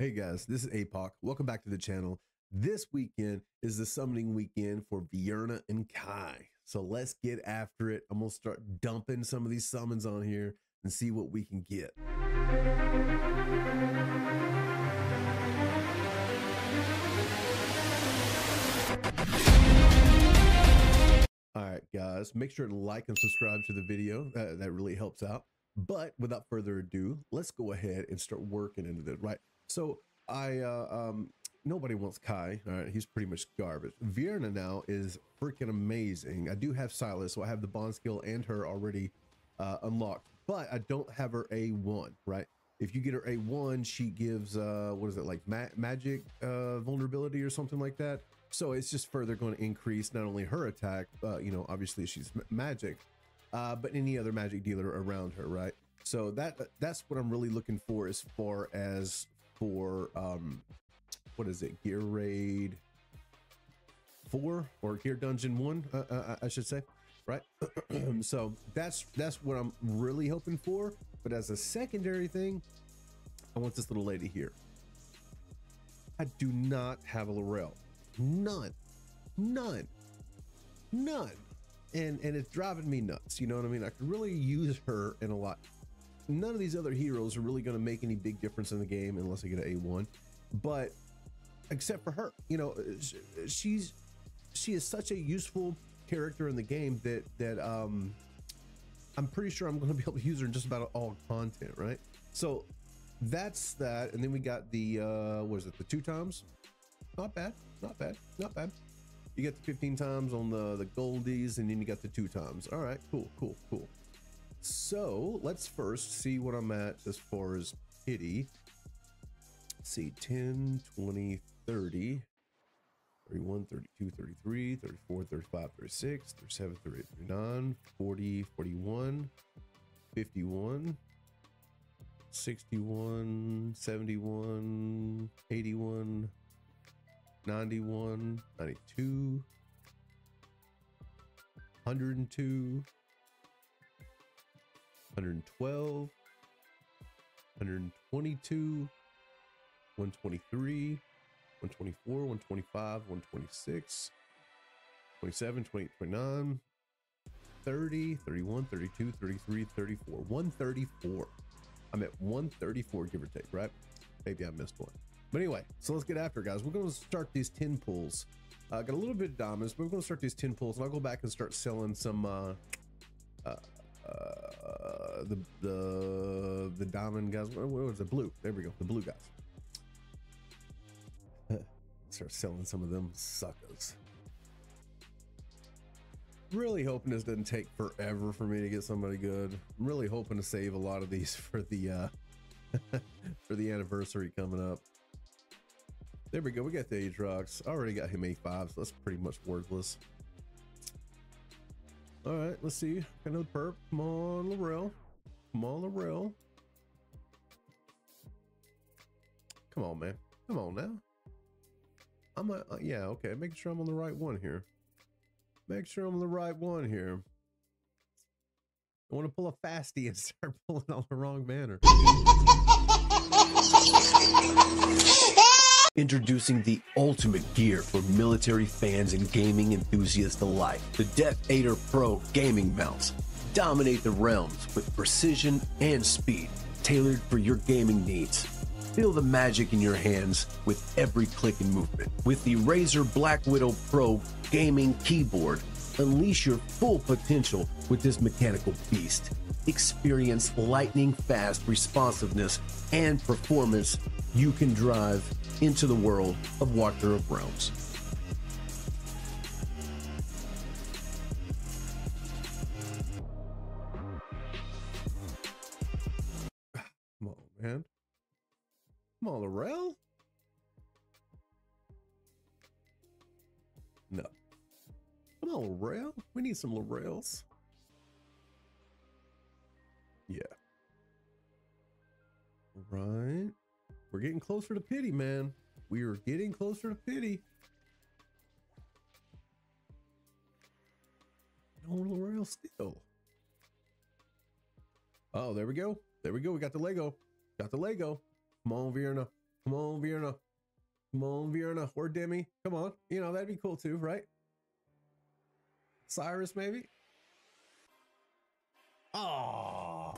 Hey guys, this is APOC. Welcome back to the channel. This weekend is the summoning weekend for Vierna and Kai. So let's get after it. I'm gonna start dumping some of these summons on here and see what we can get. All right, guys, make sure to like and subscribe to the video. Uh, that really helps out. But without further ado, let's go ahead and start working into it, right? So I, uh, um, nobody wants Kai. All right, he's pretty much garbage. Vierna now is freaking amazing. I do have Silas, so I have the bond skill and her already uh, unlocked, but I don't have her A1, right? If you get her A1, she gives, uh, what is it, like ma magic uh, vulnerability or something like that. So it's just further going to increase not only her attack, uh, you know, obviously she's magic, uh, but any other magic dealer around her, right? So that that's what I'm really looking for as far as for um, what is it, Gear Raid four or Gear Dungeon one, uh, uh, I should say, right? so that's that's what I'm really hoping for. But as a secondary thing, I want this little lady here. I do not have a Laurel. None. None. None. And and it's driving me nuts. You know what I mean? I could really use her in a lot. None of these other heroes are really going to make any big difference in the game unless I get an A1. But except for her, you know, she's she is such a useful character in the game that that um I'm pretty sure I'm going to be able to use her in just about all content, right? So that's that, and then we got the uh what is it, the two times? Not bad, not bad, not bad. You get the 15 times on the the goldies, and then you got the two times. All right, cool, cool, cool. So let's first see what I'm at as far as pity. Let's see, 10, 20, 30, 31, 32, 33, 34, 35, 36, 37, 38, 39, 40, 41, 51, 61, 71, 81, 91, 92, 102, 112, 122, 123, 124, 125, 126, 27, 28, 29, 30, 31, 32, 33, 34, 134. I'm at 134, give or take, right? Maybe I missed one. But anyway, so let's get after it, guys. We're going to start these 10 pulls. I uh, got a little bit of diamonds, but we're going to start these 10 pulls, and I'll go back and start selling some uh, uh, uh, the the the diamond guys. What was it? Blue. There we go. The blue guys. start selling some of them suckers. Really hoping this doesn't take forever for me to get somebody good. I'm really hoping to save a lot of these for the uh for the anniversary coming up. There we go. We got the. I already got him A5, so that's pretty much worthless. All right, let's see. Got another perp. Come on, Laurel. Come on, Laurel. Come on, man. Come on now. I'm a, uh, yeah, okay. Making sure I'm on the right one here. Make sure I'm on the right one here. I want to pull a fasty and start pulling on the wrong manner. Introducing the ultimate gear for military fans and gaming enthusiasts alike. The Death Adder Pro gaming mounts dominate the realms with precision and speed tailored for your gaming needs. Feel the magic in your hands with every click and movement. With the Razer Black Widow Pro gaming keyboard, unleash your full potential with this mechanical beast. Experience lightning fast responsiveness and performance you can drive into the world of Watcher of Realms. Come on, man. Come on, Laurel. No. Come on, Laurel. We need some Laurels. Yeah. Right. We're getting closer to pity, man. We are getting closer to pity. No Laurel still. Oh, there we go. There we go. We got the Lego. Got the Lego. Come on, Vierna. Come on, Vierna. Come on, Vierna. Or Demi. Come on. You know, that'd be cool too, right? Cyrus, maybe? Oh.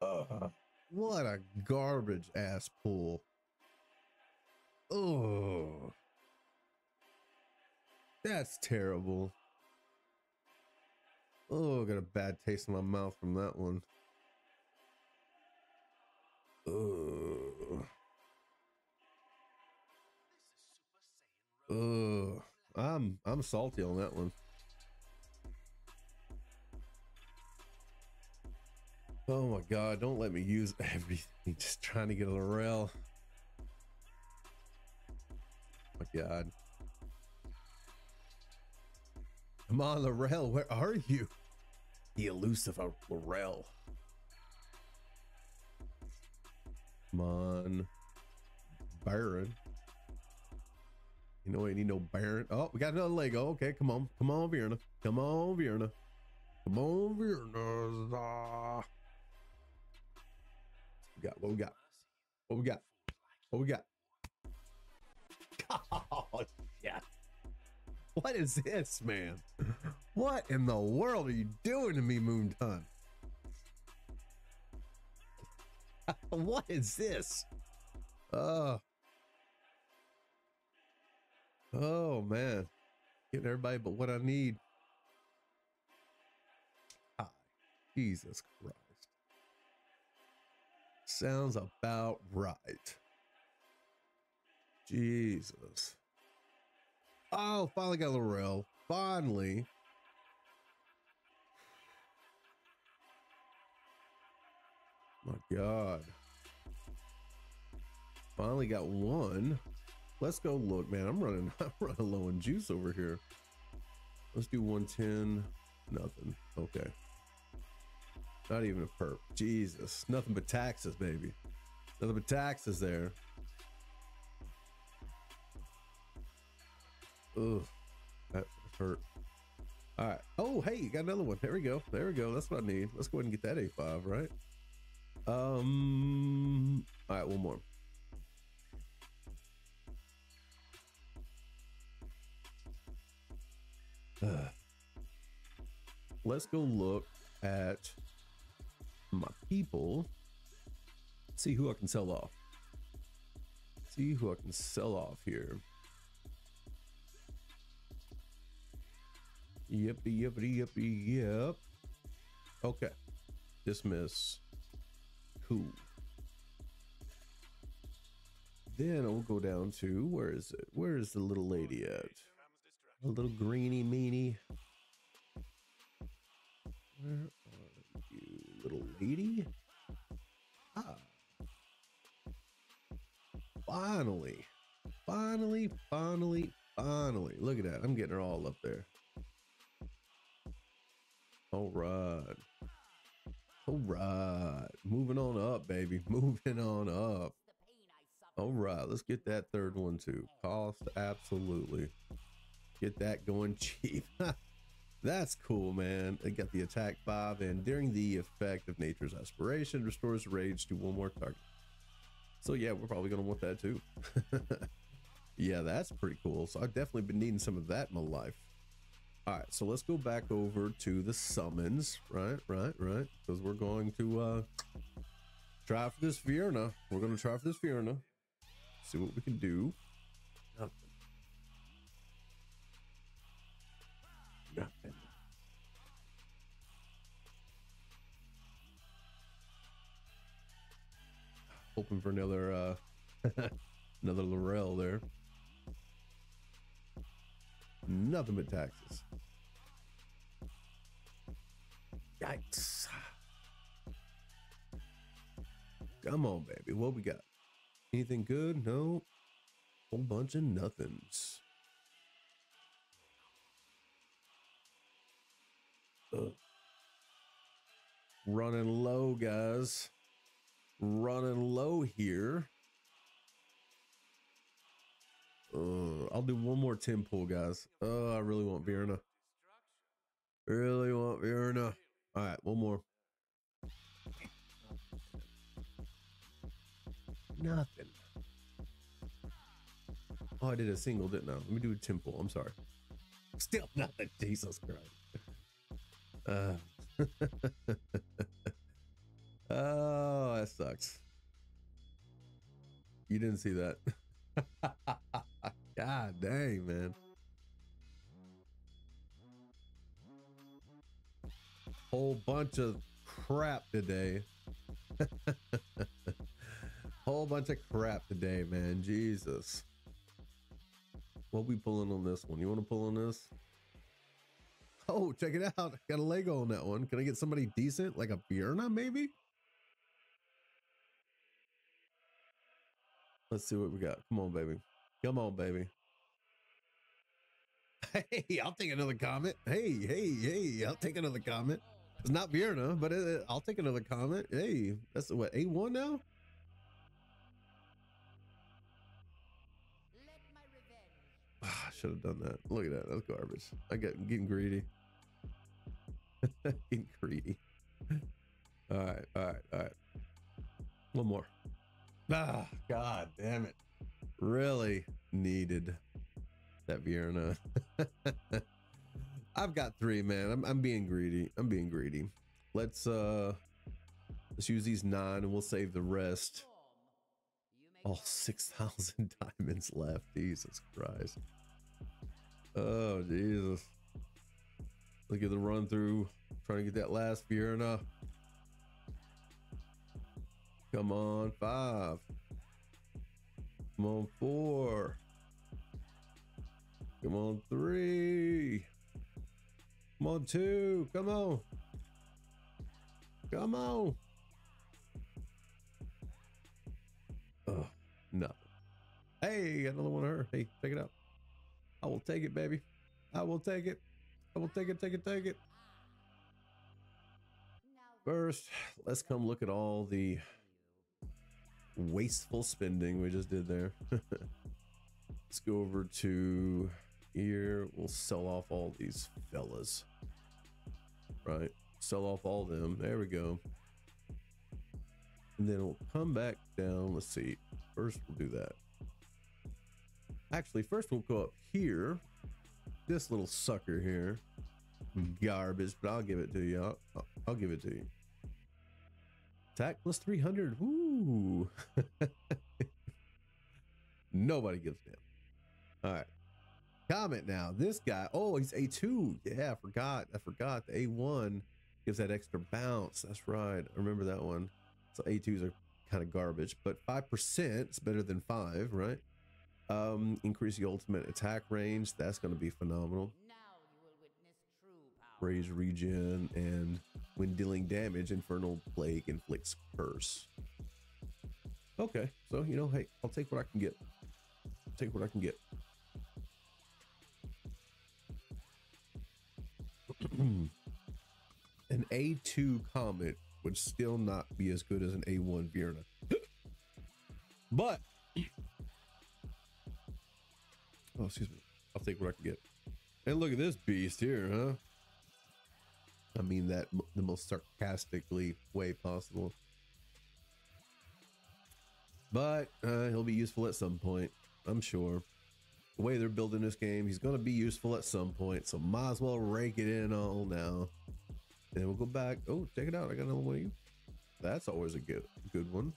Uh, what a garbage ass pool. Oh. That's terrible. Oh, got a bad taste in my mouth from that one. Ugh. Ugh. I'm I'm salty on that one. Oh my god, don't let me use everything. Just trying to get a Laurel. Oh my god. Come on, Laurel, where are you? The elusive Laurel. Come on. Baron. You know, I need no Baron. Oh, we got another Lego. Okay, come on. Come on, Vierna. Come on, Vierna. Come on, Vierna. We got what we got. What we got. What we got. Oh, yeah. What is this, man? What in the world are you doing to me, Moonton? what is this? Oh. Oh man. Getting everybody but what I need. Ah, Jesus Christ. Sounds about right. Jesus. Oh, finally got Laurel. Finally. My God. Finally got one. Let's go look, man. I'm running I'm running low on juice over here. Let's do 110. Nothing. Okay. Not even a perp. Jesus. Nothing but taxes, baby. Nothing but taxes there. Ugh. That hurt. All right. Oh, hey, you got another one. There we go. There we go. That's what I need. Let's go ahead and get that A5, right? Um. All right, one more. Uh, let's go look at my people. See who I can sell off. See who I can sell off here. Yep, yep, yep, yep. Okay. Dismiss. Cool. Then I'll go down to where is it? Where is the little lady at? A little greeny meanie. Where lady? Ah. Finally. Finally, finally, finally. Look at that. I'm getting her all up there. All right. All right. Moving on up, baby. Moving on up. All right. Let's get that third one too. Cost, absolutely. Get that going cheap. That's cool, man. They got the attack five, and during the effect of nature's aspiration, restores rage to one more target. So yeah, we're probably gonna want that too. yeah, that's pretty cool. So I've definitely been needing some of that in my life. All right, so let's go back over to the summons, right, right, right, because we're going to uh, try for this Vierna. We're to try for this Vierna. See what we can do. Hoping for another uh, another Laurel there. Nothing but taxes. Yikes. Come on, baby. What we got? Anything good? No. Whole bunch of nothings. Ugh. Running low, guys. Running low here. Uh, I'll do one more Tim pull, guys. Oh, I really want Vierna. Really want Vierna. All right, one more. nothing. Oh, I did a single, didn't I? Let me do a temple. I'm sorry. Still nothing. Jesus Christ. Uh. oh, that sucks. You didn't see that. God dang, man. Whole bunch of crap today. Whole bunch of crap today, man. Jesus. What we pulling on this one? You want to pull on this? Oh, check it out. Got a Lego on that one. Can I get somebody decent? Like a Vierna, maybe? Let's see what we got. Come on, baby. Come on, baby. Hey, I'll take another Comet. Hey, hey, hey, I'll take another Comet. It's not Vierna, but it, I'll take another Comet. Hey, that's what, A1 now? I should have done that. Look at that. That's garbage. I get getting greedy. getting greedy. All right, all right, all right. One more. Ah, god damn it. Really needed that Vierna. I've got three, man. I'm, I'm being greedy. I'm being greedy. Let's uh let's use these nine and we'll save the rest. All 6,000 diamonds left. Jesus Christ. Oh, Jesus. Look at the run through. Trying to get that last Vierna. Come on, five. Come on, four. Come on, three. Come on, two. Come on. Come on. Oh, no. Hey, another one of her. Hey, check it out. I will take it, baby. I will take it. I will take it, take it, take it. First, let's come look at all the wasteful spending we just did there. let's go over to here. We'll sell off all these fellas. Right. Sell off all them. There we go. And then we'll come back down. Let's see. First, we'll do that. Actually, first we'll go up here. This little sucker here. Garbage, but I'll give it to you. I'll, I'll give it to you. Attack plus 300. Woo. Nobody gives a damn. All right. Comet now. This guy. Oh, he's A2. Yeah, I forgot. I forgot. The A1 gives that extra bounce. That's right. I remember that one. So A2s are kind of garbage, but 5% is better than 5, right? Um, increase the ultimate attack range. That's going to be phenomenal. Raise regen and when dealing damage, Infernal Plague inflicts curse. Okay, so you know, hey, I'll take what I can get. Take what I can get. an A2 Comet would still not be as good as an A1 Vierna. but Oh, excuse me. I'll take what I can get. And look at this beast here, huh? I mean that the most sarcastically way possible. But uh, he'll be useful at some point, I'm sure. The way they're building this game, he's going to be useful at some point. So might as well rank it in all now. And we'll go back. Oh, check it out. I got another one of you. That's always a good, good one.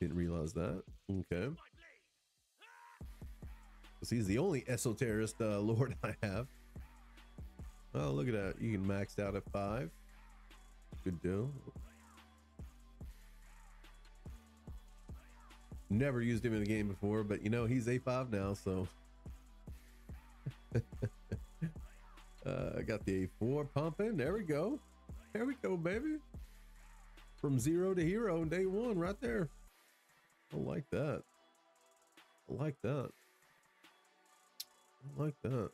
Didn't realize that. Okay. Because he's the only esoterist uh, lord I have. Oh, look at that. You can max out at five. Good deal. Never used him in a game before, but you know, he's A5 now, so. uh, I got the A4 pumping. There we go. There we go, baby. From zero to hero in day one, right there. I like that. I like that. I like that.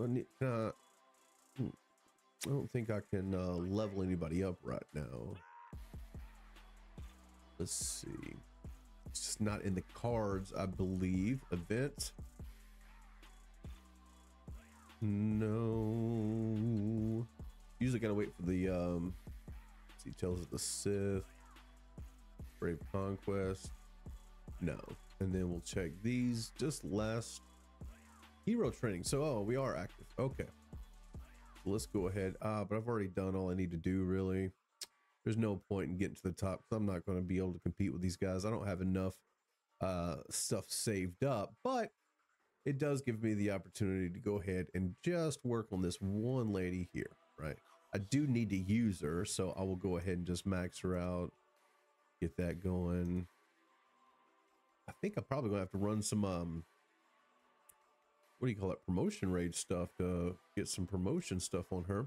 Uh, hmm. I don't think I can uh, level anybody up right now. Let's see. It's just not in the cards, I believe. Event. No. Usually gotta wait for the um of the Sith. Brave Conquest. No. And then we'll check these just last hero training. So, oh, we are active. Okay. Let's go ahead. Uh, but I've already done all I need to do, really. There's no point in getting to the top because I'm not going to be able to compete with these guys. I don't have enough uh, stuff saved up, but it does give me the opportunity to go ahead and just work on this one lady here, right? I do need to use her, so I will go ahead and just max her out, get that going. I think I'm probably gonna have to run some um what do you call it promotion rage stuff to get some promotion stuff on her.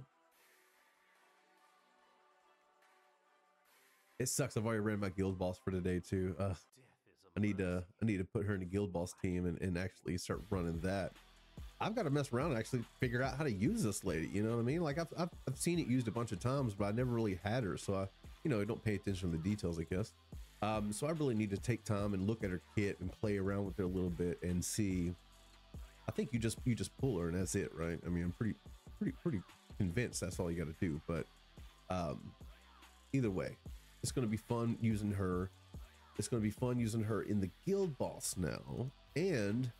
It sucks. I've already ran my guild boss for today too. Uh, I need to I need to put her in the guild boss team and, and actually start running that. I've got to mess around and actually figure out how to use this lady. You know what I mean? Like I've, I've, I've seen it used a bunch of times, but I never really had her. So I, you know, I don't pay attention to the details, I guess. Um, so I really need to take time and look at her kit and play around with it a little bit and see. I think you just you just pull her and that's it, right? I mean, I'm pretty pretty pretty convinced that's all you got to do. But um, either way, it's going to be fun using her. It's going to be fun using her in the guild boss now, and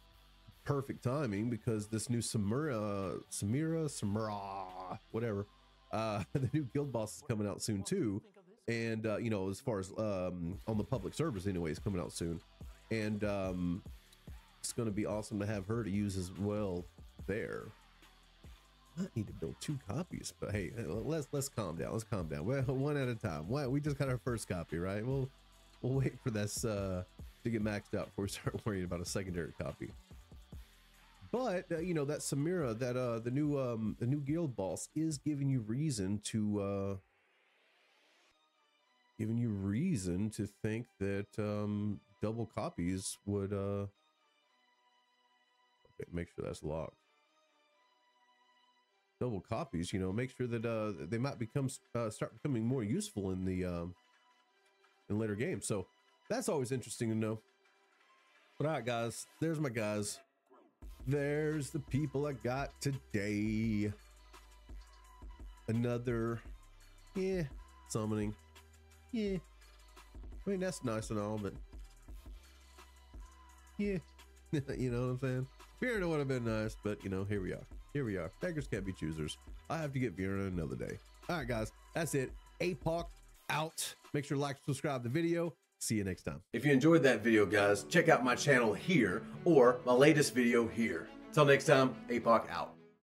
perfect timing because this new Samira, Samira, Samira, whatever, uh, the new guild boss is coming out soon too and uh, you know as far as um, on the public service anyways coming out soon and um, it's going to be awesome to have her to use as well there. I need to build two copies but hey let's let's calm down let's calm down. Well one at a time. We just got our first copy right? We'll we'll wait for this uh, to get maxed out before we start worrying about a secondary copy. But uh, you know that Samira that uh the new um the new guild boss is giving you reason to uh giving you reason to think that um, double copies would uh okay, make sure that's locked double copies you know make sure that uh they might become uh, start becoming more useful in the um in later games so that's always interesting to know but all right guys there's my guys there's the people i got today another yeah summoning yeah. I mean, that's nice and all, but yeah. you know what I'm saying? Fiona would have been nice, but you know, here we are. Here we are. Beggars can't be choosers. I have to get Fiona another day. All right, guys, that's it. APOC out. Make sure to like, subscribe the video. See you next time. If you enjoyed that video, guys, check out my channel here or my latest video here. Until next time, APOC out.